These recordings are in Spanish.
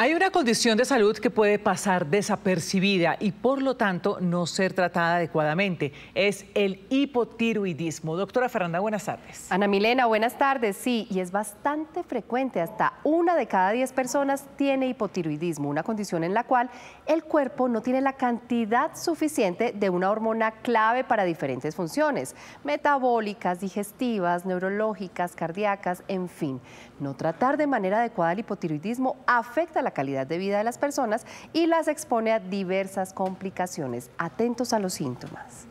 Hay una condición de salud que puede pasar desapercibida y por lo tanto no ser tratada adecuadamente. Es el hipotiroidismo. Doctora Fernanda, buenas tardes. Ana Milena, buenas tardes. Sí, y es bastante frecuente. Hasta una de cada diez personas tiene hipotiroidismo, una condición en la cual el cuerpo no tiene la cantidad suficiente de una hormona clave para diferentes funciones, metabólicas, digestivas, neurológicas, cardíacas, en fin. No tratar de manera adecuada el hipotiroidismo afecta la la calidad de vida de las personas y las expone a diversas complicaciones. Atentos a los síntomas.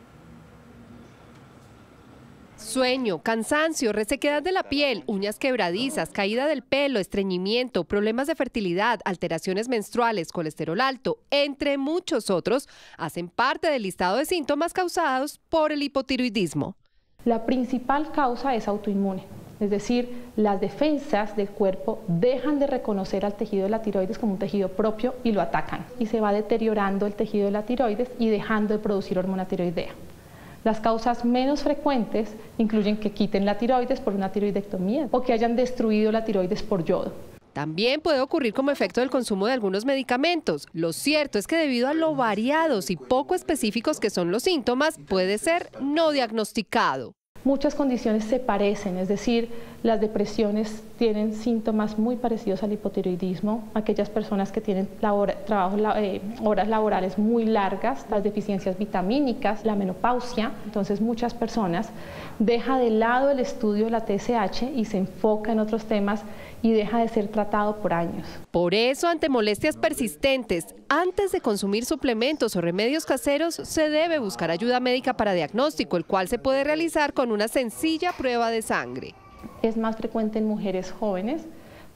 Sueño, cansancio, resequedad de la piel, uñas quebradizas, caída del pelo, estreñimiento, problemas de fertilidad, alteraciones menstruales, colesterol alto, entre muchos otros, hacen parte del listado de síntomas causados por el hipotiroidismo. La principal causa es autoinmune. Es decir, las defensas del cuerpo dejan de reconocer al tejido de la tiroides como un tejido propio y lo atacan. Y se va deteriorando el tejido de la tiroides y dejando de producir hormona tiroidea. Las causas menos frecuentes incluyen que quiten la tiroides por una tiroidectomía o que hayan destruido la tiroides por yodo. También puede ocurrir como efecto del consumo de algunos medicamentos. Lo cierto es que debido a lo variados y poco específicos que son los síntomas, puede ser no diagnosticado. Muchas condiciones se parecen, es decir, las depresiones tienen síntomas muy parecidos al hipotiroidismo, aquellas personas que tienen eh, horas laborales muy largas, las deficiencias vitamínicas, la menopausia, entonces muchas personas deja de lado el estudio de la TSH y se enfoca en otros temas y deja de ser tratado por años. Por eso, ante molestias persistentes, antes de consumir suplementos o remedios caseros, se debe buscar ayuda médica para diagnóstico, el cual se puede realizar con una sencilla prueba de sangre. Es más frecuente en mujeres jóvenes,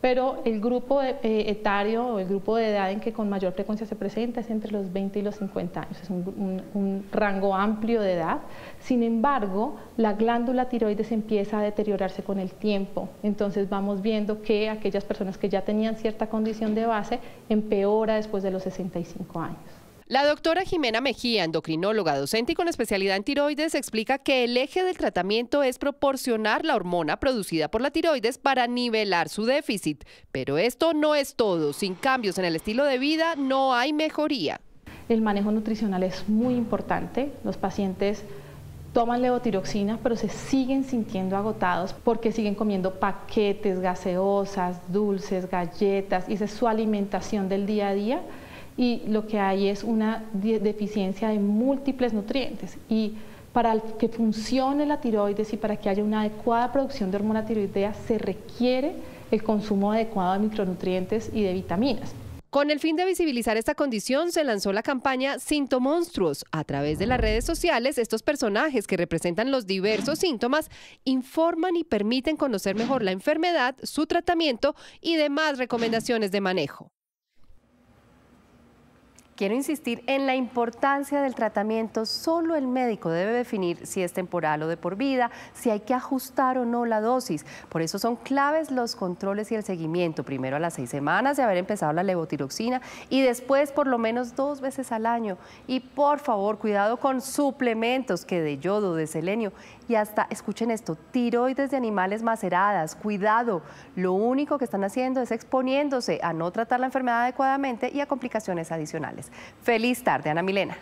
pero el grupo eh, etario o el grupo de edad en que con mayor frecuencia se presenta es entre los 20 y los 50 años, es un, rango amplio de edad. Sin embargo, la glándula tiroides empieza a deteriorarse con el tiempo, entonces vamos viendo que aquellas personas que ya tenían cierta condición de base empeora después de los 65 años. La doctora Jimena Mejía, endocrinóloga, docente y con especialidad en tiroides, explica que el eje del tratamiento es proporcionar la hormona producida por la tiroides para nivelar su déficit. Pero esto no es todo. Sin cambios en el estilo de vida no hay mejoría. El manejo nutricional es muy importante. Los pacientes toman levotiroxina, pero se siguen sintiendo agotados porque siguen comiendo paquetes, gaseosas, dulces, galletas, y esa es su alimentación del día a día y lo que hay es una deficiencia de múltiples nutrientes. Y para que funcione la tiroides y para que haya una adecuada producción de hormona tiroidea se requiere el consumo adecuado de micronutrientes y de vitaminas. Con el fin de visibilizar esta condición, se lanzó la campaña Sintomonstruos. A través de las redes sociales, estos personajes que representan los diversos síntomas informan y permiten conocer mejor la enfermedad, su tratamiento y demás recomendaciones de manejo. Quiero insistir en la importancia del tratamiento. Solo el médico debe definir si es temporal o de por vida, si hay que ajustar o no la dosis. Por eso son claves los controles y el seguimiento. Primero a las seis semanas de haber empezado la levotiroxina y después por lo menos dos veces al año. Y por favor, cuidado con suplementos que de yodo, de selenio y hasta, escuchen esto, tiroides de animales maceradas. Cuidado, lo único que están haciendo es exponiéndose a no tratar la enfermedad adecuadamente y a complicaciones adicionales. Feliz tarde, Ana Milena.